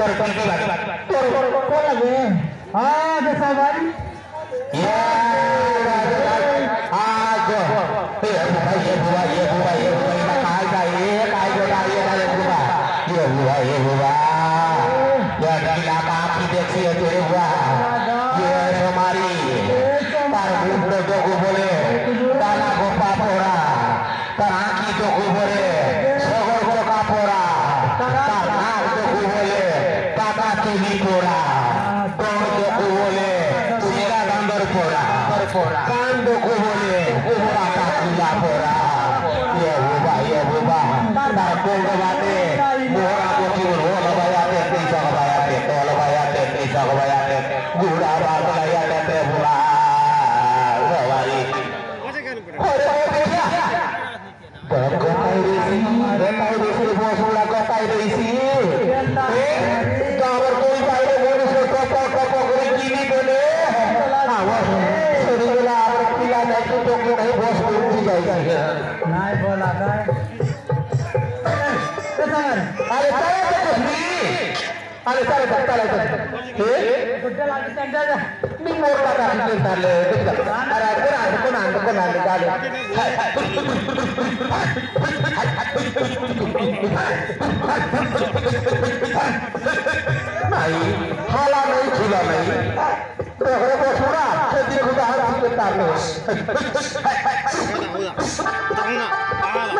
Tertentu lagi, tertentu ada sabar ya ya, ya ya buka ya buka ya buka ya kai ya kai ya kai ya kai buka ya buka ya buka ya dari Ya, api dia cia tu ya buka fora kando kuhole kuhora kakula fora ye huba ye huba na konga bate mora koti hola baya te pisa baya te tola baya te pisa baya te gura bata baya te te bura gawari Kau kau resi, kau kau resi, bos mula kau kau resi. Eh, अरे चालेल चालेल हे कुठला centre मी मोरला का तिथे चालले अरे अरे आज कोण आलं कोण आलं गाले नाही हाला नाही खुला नाही तो हो तो थोड़ा छेदी खुदा हाथ में तार लो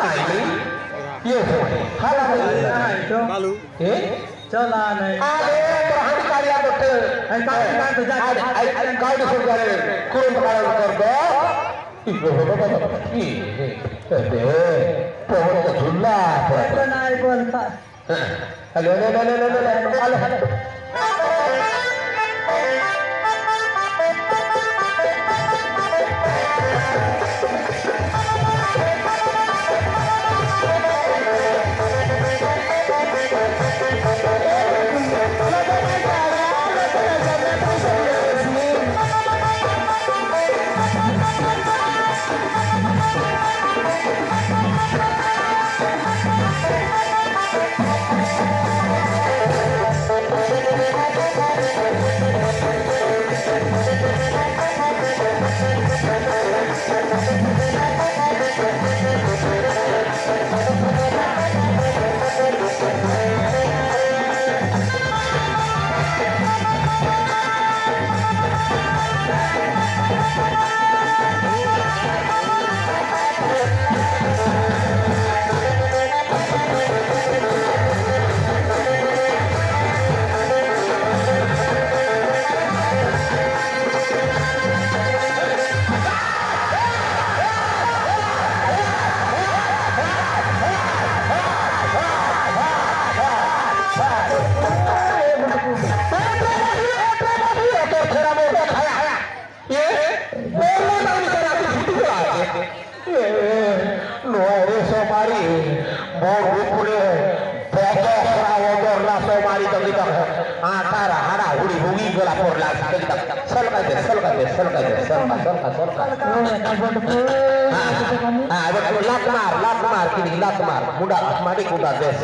ঝুলা নাই দেখো বসুরা সেদিন খুদা হাত দিতে তাহলে নাই ইয়ে হালা নাই Itu হে Celah nih আরে তোর হাঁটি কারিয়া করতে এই কাউকে কাউকে যা- আরে আই আই কাউকে ফোন করে কোন কারণ করব কি রে Thank you. Mau rupure, pokok rawodor la somari to kita. Atara hara huri hugi gola por la kita. Solka de, solka de, solka de, solka, solka, solka. Ah, betul lat mar, lat mar kini lat mar. Muda asmadi kuda des.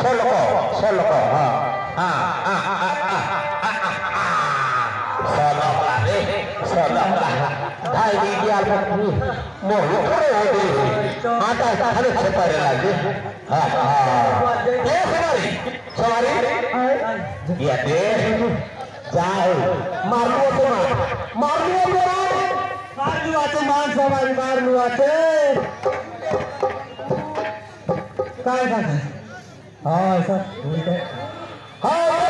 Solko, solko. Ha. Ha, ha, ha, ha, ha, ha, भाई दीदी आप मोह खड़े हो गए हैं आटा खड़े छपा रहे लागे हाँ हाँ ये सवारी सवारी ये दे जाओ मार लो तो मार मार लो तो मार मार लो आते मान सवारी मार लो आते काय काय हाँ सर हाँ।